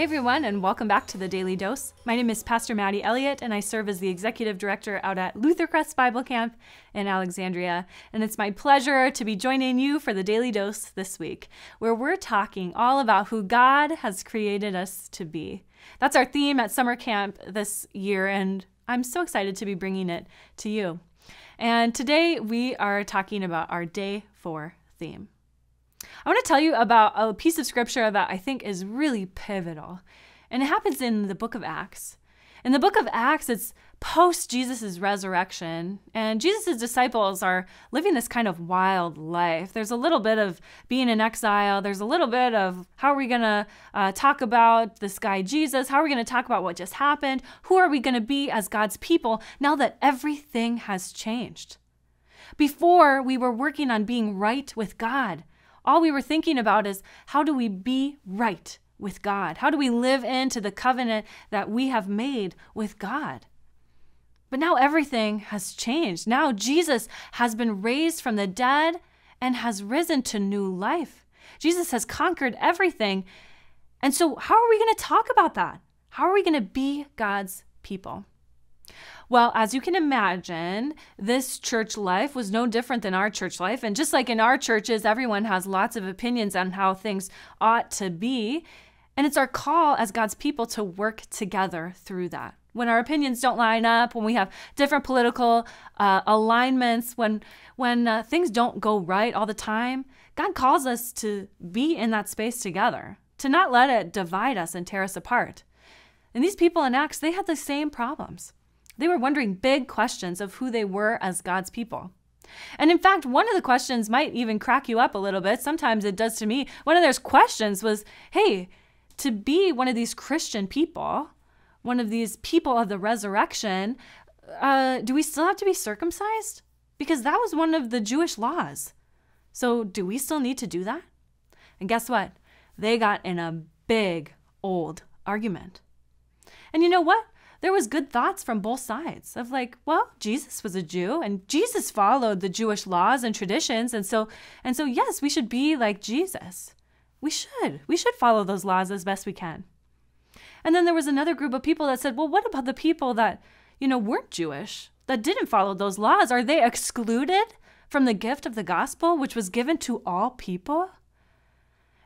Hey everyone, and welcome back to the Daily Dose. My name is Pastor Maddie Elliot, and I serve as the executive director out at Luther Crest Bible Camp in Alexandria. And it's my pleasure to be joining you for the Daily Dose this week, where we're talking all about who God has created us to be. That's our theme at summer camp this year, and I'm so excited to be bringing it to you. And today we are talking about our day four theme. I want to tell you about a piece of scripture that I think is really pivotal. And it happens in the book of Acts. In the book of Acts, it's post Jesus' resurrection, and Jesus' disciples are living this kind of wild life. There's a little bit of being in exile, there's a little bit of how are we going to uh, talk about this guy Jesus? How are we going to talk about what just happened? Who are we going to be as God's people now that everything has changed? Before, we were working on being right with God. All we were thinking about is how do we be right with God? How do we live into the covenant that we have made with God? But now everything has changed. Now Jesus has been raised from the dead and has risen to new life. Jesus has conquered everything. And so, how are we going to talk about that? How are we going to be God's people? Well, as you can imagine, this church life was no different than our church life. And just like in our churches, everyone has lots of opinions on how things ought to be. And it's our call as God's people to work together through that. When our opinions don't line up, when we have different political uh, alignments, when when uh, things don't go right all the time, God calls us to be in that space together, to not let it divide us and tear us apart. And these people in Acts, they had the same problems. They were wondering big questions of who they were as God's people. And in fact, one of the questions might even crack you up a little bit. Sometimes it does to me. One of those questions was hey, to be one of these Christian people, one of these people of the resurrection, uh, do we still have to be circumcised? Because that was one of the Jewish laws. So do we still need to do that? And guess what? They got in a big old argument. And you know what? There was good thoughts from both sides of like, well, Jesus was a Jew and Jesus followed the Jewish laws and traditions and so and so yes, we should be like Jesus. We should. We should follow those laws as best we can. And then there was another group of people that said, well, what about the people that, you know, weren't Jewish, that didn't follow those laws? Are they excluded from the gift of the gospel, which was given to all people?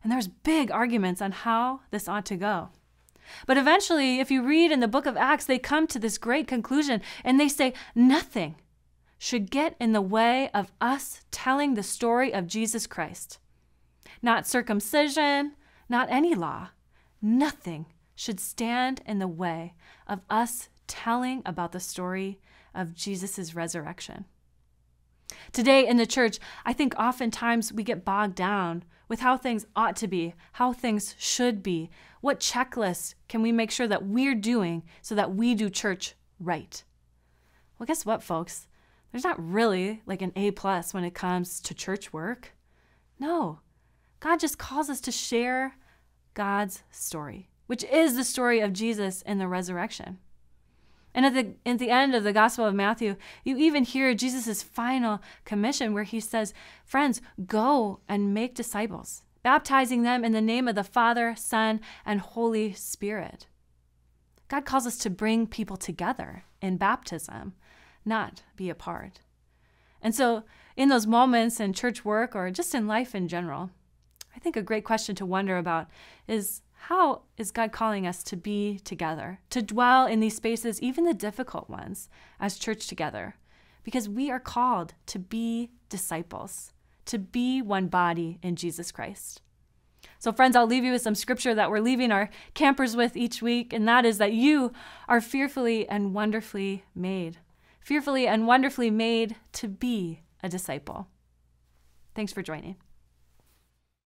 And there's big arguments on how this ought to go. But eventually, if you read in the book of Acts, they come to this great conclusion and they say, nothing should get in the way of us telling the story of Jesus Christ. Not circumcision, not any law. Nothing should stand in the way of us telling about the story of Jesus' resurrection. Today in the church, I think oftentimes we get bogged down with how things ought to be, how things should be. What checklists can we make sure that we're doing so that we do church right? Well, guess what, folks? There's not really like an A plus when it comes to church work. No, God just calls us to share God's story, which is the story of Jesus and the resurrection. And at the, at the end of the Gospel of Matthew, you even hear Jesus' final commission where he says, Friends, go and make disciples, baptizing them in the name of the Father, Son, and Holy Spirit. God calls us to bring people together in baptism, not be apart. And so, in those moments in church work or just in life in general, I think a great question to wonder about is how is God calling us to be together, to dwell in these spaces, even the difficult ones, as church together? Because we are called to be disciples, to be one body in Jesus Christ. So, friends, I'll leave you with some scripture that we're leaving our campers with each week, and that is that you are fearfully and wonderfully made, fearfully and wonderfully made to be a disciple. Thanks for joining.